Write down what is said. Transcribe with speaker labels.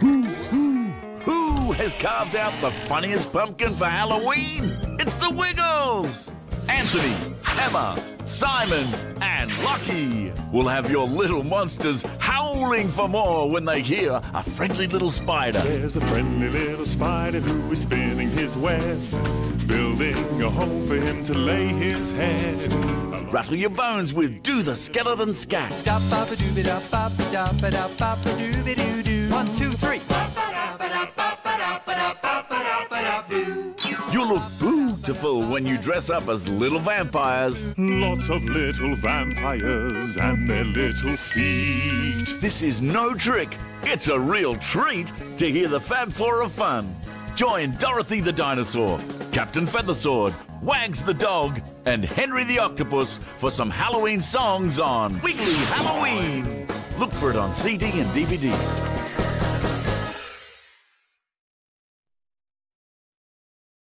Speaker 1: Who has carved out the funniest pumpkin for Halloween? It's the Wiggles! Anthony, Emma, Simon, and Lachy will have your little monsters howling for more when they hear a friendly little spider.
Speaker 2: There's a friendly little spider who is spinning his web, building a home for him to lay his head.
Speaker 1: Rattle your bones with Do the Skeleton Scat.
Speaker 3: One, two, three.
Speaker 1: You look beautiful when you dress up as little vampires.
Speaker 2: Lots of little vampires and their little feet.
Speaker 1: This is no trick. It's a real treat to hear the Fab Four of Fun. Join Dorothy the Dinosaur, Captain Feathersword, Wags the Dog, and Henry the Octopus for some Halloween songs on Wiggly Halloween. Look for it on CD and DVD.